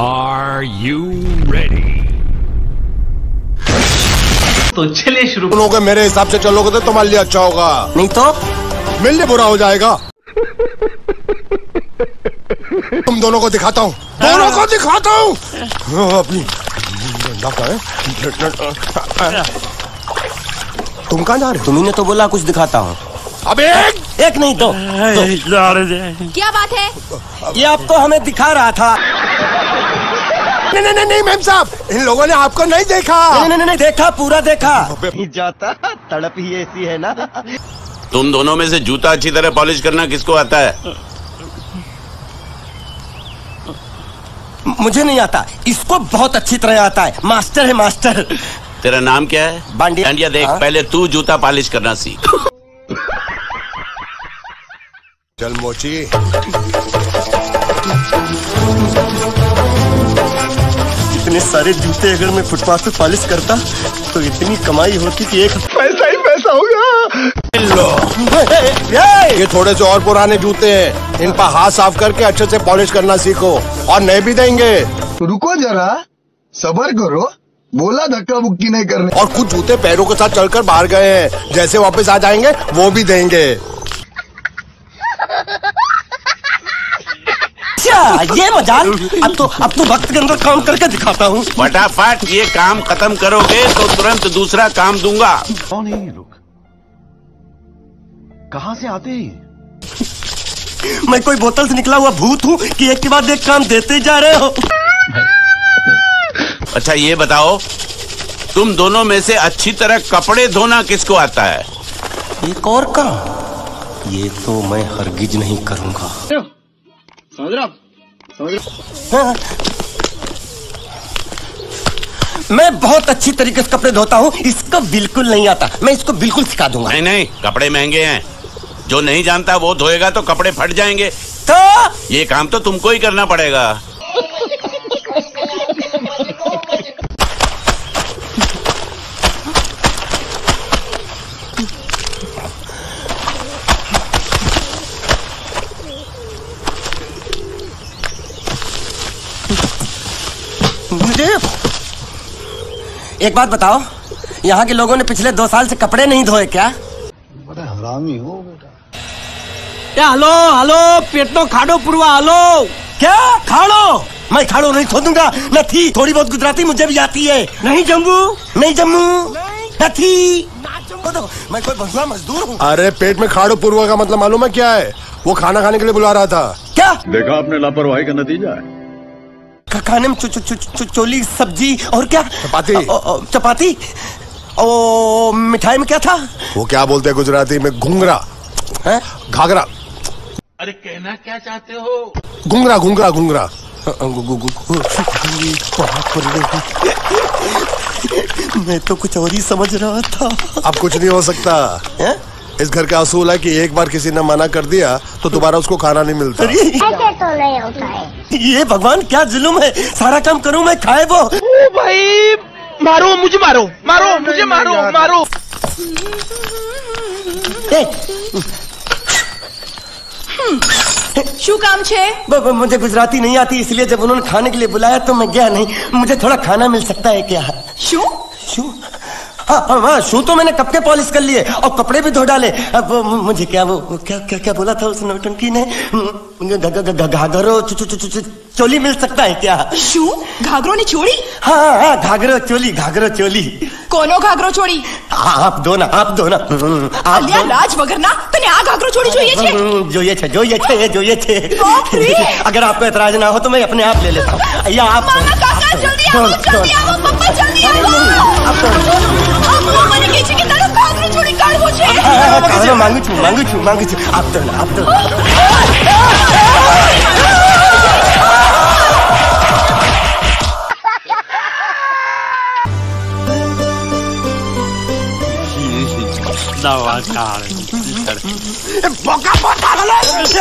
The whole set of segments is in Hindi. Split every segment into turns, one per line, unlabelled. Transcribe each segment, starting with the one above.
Are you ready?
तो चलिए शुरू
तुम लोग मेरे हिसाब से चलोगे तो तुम्हारे लिए अच्छा होगा।
नहीं तो?
मेरे लिए बुरा हो जाएगा। तुम दोनों को दिखाता हूँ। दोनों को दिखाता हूँ। अपनी है? तुम कहाँ जा रहे हो?
तुम्ही तो बोला कुछ दिखाता हूँ।
अब एक
एक नहीं तो,
क्या बात है?
ये आपको हमें दिखा रहा था।
नहीं नहीं नहीं नहीं मैम साहब इन लोगों ने आपको नहीं देखा।
नहीं नहीं नहीं देखा पूरा देखा।
जाता तड़प ही ऐसी है ना।
तुम दोनों में से जूता अच्छी तरह पॉलिश करना किसको आता है?
मुझे नहीं आता इसको बहुत अच्छी तरह आता है। मास्टर है मास्टर।
तेरा नाम क्या है?
बांडिया।
बांडिया देख
हाँ?
पहले तू जूता पॉलिश करना सीख।
चल मोची।
इतने सारे जूते अगर मैं फुटपाथ पे पॉलिश करता तो इतनी कमाई होती कि एक पैसा ही पैसा होगा
ये थोड़े से और पुराने जूते हैं। इन पर हाथ साफ़ करके अच्छे से पॉलिश करना सीखो और नए भी देंगे।
रुको जरा। सबर करो। बोला धक्का बुक्की नहीं करने।
और कुछ जूते पैरों के साथ चलकर बाहर गए हैं। जैसे वापस आ जाएँगे वो भी देंगे।
ये मजाल। अब तो अब तो वक्त के अंदर काम करके दिखाता हूँ।
फटाफट ये काम खत्म करोगे तो तुरंत दूसरा काम दूँगा।
कौन है ये लोग? कहाँ से आते हैं
मैं कोई बोतल से निकला हुआ भूत हूँ कि एक के बाद एक काम देते जा रहे हो।
अच्छा ये बताओ तुम दोनों में से अच्छी तरह कपड़े धोना किसको आता है?
एक और काम। ये तो मैं हरगिज नहीं करूँगा। मैं बहुत अच्छी तरीके से कपड़े धोता हूँ इसको बिल्कुल नहीं आता। मैं इसको बिल्कुल सिखा दूँगा।
नहीं नहीं कपड़े महँगे हैं। जो नहीं जानता वो धोएगा तो कपड़े फट जाएँगे।
तो?
ये काम तो तुमको ही करना पड़ेगा
मुझे एक बात बताओ यहाँ के लोगों ने पिछले दो साल से कपड़े नहीं धोए क्या?
बड़ा हरामी हो बेटा।
हेलो हेलो पेट तो खाड़ो पुरवा हेलो। क्या? खाड़ो? मैं खाड़ो नहीं खोदूँगा। न थी थोड़ी बहुत गुजराती मुझे भी आती है। नहीं जम्मू? नहीं जम्मू? न थी। मैं कोई भगवा मजदूर हूँ।
अरे पेट में खाड़ो पूर्वा का मतलब मालूम है क्या है? वो खाना खाने के लिए बुला रहा था।
क्या?
देखा आपने लापरवाही का नतीजा है?
खाने में चो, चो, चो, चो, चोली सब्ज़ी और क्या
चपाती।
ओ, ओ, चपाती ओ मिठाई में क्या था
वो क्या बोलते हैं गुजराती में घुंगरा
हैं?
घाघरा
अरे कहना क्या चाहते हो
घुंगरा घुंगरा घुंगरा
मैं तो कुछ और ही समझ रहा था
अब कुछ नहीं हो सकता
हैं?
इस घर का असूल है कि एक बार किसी ने मना कर दिया तो दोबारा उसको खाना नहीं मिलता
अरे
ऐसे तो नहीं होता है
ये भगवान क्या जुल्म है सारा काम करूं मैं खाए वो
भाई मारो मुझे मारो मारो मुझे मारो मारो
ए,
શું કામ છે
ब- ब- मुझे गुजराती नहीं आती इसलिए जब उन्होंने खाने के लिए बुलाया तो मैं गया नहीं मुझे थोड़ा खाना मिल सकता है क्या
શું
शू हाँ, हाँ, हाँ शू तो मैंने कब के पॉलिश कर लिए और कपड़े भी धो डाले। अब मुझे क्या वो क्या क्या क्या बोला था उस नौटंकी ने? हम्म, घाघरो चोली मिल सकता है क्या?
शू? घाघरो ने चोली?
हाँ हाँ, हाँ घाघरो चोली घाघरो चोली।
कोनो घाघरो
चोली? आप दो ना आप दो ना। हम्म, आप दो
राज वगर ना तने आ घाघरो चोली
हम्म, जो ये छे। जो ये छे
जो ये छे जो ये छे।
अगर आपको एतराज़ ना हो तो मैं अपने आप ले लेता हूँ। या आप
मामा काका जल्दी आओ
जल्दी आओ
पापा जल्दी आओ। आपको मैंने किसी की तरफ कांगड़ू छोड़ी
काट मुझे कांगड़ू मांगू छू मांगू छू मांगू छू आप तो आप तो 나와 가는 ये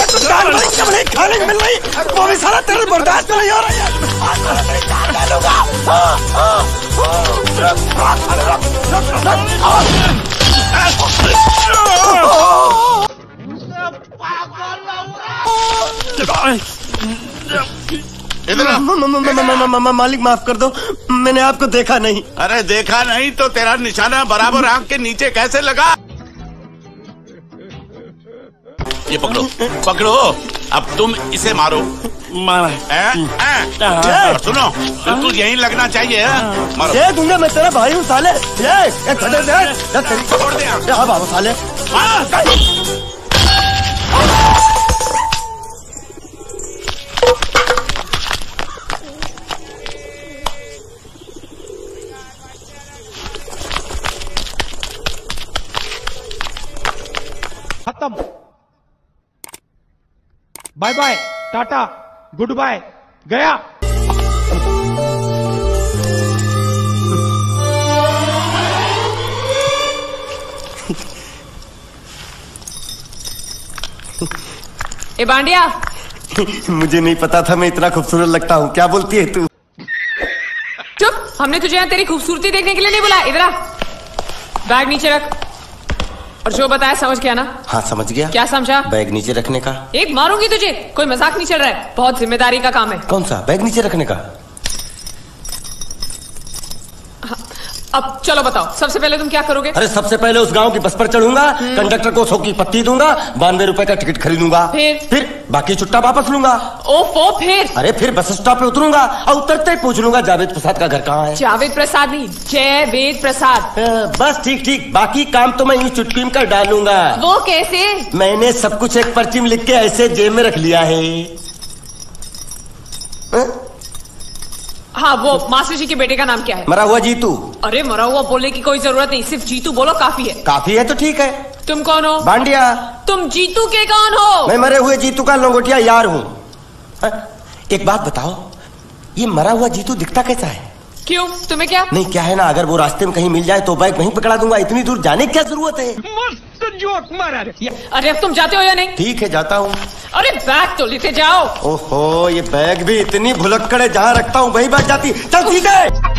तो दाल बड़ी खाने को मिल। रही वो भी सारा तेरे बर्दाश्त नहीं हो रहा है। मालिक माफ़ कर दो। मैंने आपको देखा नहीं।
अरे देखा नहीं तो तेरा निशाना बराबर आँख के नीचे कैसे लगा? ये पकड़ो पकड़ो। अब तुम इसे मारो।
मारा।
हैं? हैं? सुनो बिल्कुल यही लगना चाहिए। हैं? मारो।
दे दूँगा मैं तेरा भाई हूँ साले। ये ये
छोड़ दे
हाँ बाबा साले।
खत्म। Bye bye tata good bye गया।
ए बांडिया।
मुझे नहीं पता था मैं इतना खूबसूरत लगता हूँ। क्या बोलती है तू?
चुप हमने तुझे यहाँ तेरी खूबसूरती देखने के लिए नहीं बुलाया इधर आ। बैग नीचे रख। और जो बताया समझ गया ना?
हाँ समझ गया।
क्या समझा?
बैग नीचे रखने का।
एक मारूँगी तुझे। कोई मज़ाक नहीं चल रहा है। बहुत ज़िम्मेदारी का काम है।
कौन सा? बैग नीचे रखने का?
अब चलो बताओ सबसे पहले तुम क्या करोगे?
अरे सबसे पहले उस गाँव की बस पर चढ़ूँगा कंडक्टर को सौ की पत्ती दूँगा बानवे रुपए का टिकट खरीदूँगा।
फिर?
फिर बाकी छुट्टा वापस लूँगा।
ओफो फिर?
अरे फिर बस स्टॉप पे उतरूँगा और उतरते ही पूछ लूँगा जावेद प्रसाद का घर कहाँ है?
जावेद प्रसाद नहीं जय वेद प्रसाद
बस ठीक ठीक। बाकी काम तो मैं यूँ चुटकी में कर डालूँगा।
वो कैसे?
मैंने सब कुछ एक पर्ची में लिख के ऐसे जेब में रख लिया है। हाँ?
हाँ वो मास्टर जी के बेटे का नाम क्या है?
मरा हुआ जीतू
अरे मरा हुआ बोलने की कोई ज़रूरत नहीं सिर्फ़ जीतू बोलो काफ़ी है।
काफ़ी है तो ठीक है।
तुम कौन हो?
बांडिया।
तुम जीतू के कौन हो?
मैं मरे हुए जीतू का लंगोटिया यार हूँ। हाँ, एक बात बताओ ये मरा हुआ जीतू दिखता कैसा है?
क्यों? तुम्हें क्या?
नहीं क्या है ना अगर वो रास्ते में कहीं मिल जाए तो बैग वहीं पकड़ा दूँगा इतनी दूर जाने की क्या ज़रूरत है?
मस्त जोक मारा रे।
अरे अब तुम जाते हो या नहीं?
ठीक है जाता हूँ।
अरे बैग तो लेते जाओ।
ओहो ये बैग भी इतनी भुलक्कड़ है जहाँ रखता हूँ वही बैठ जाती। चल ठीक है।